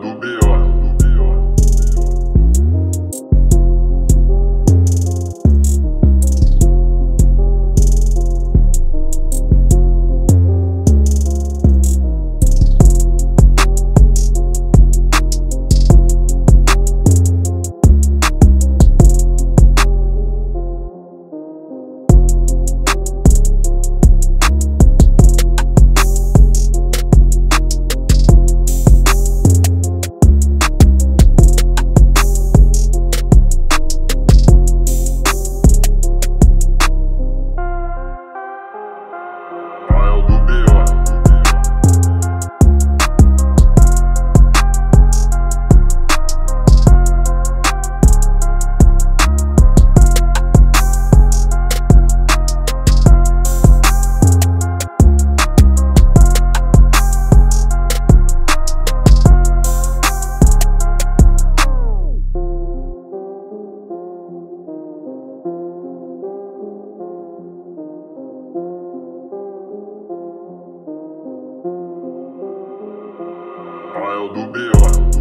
do B.O. é o do B.O.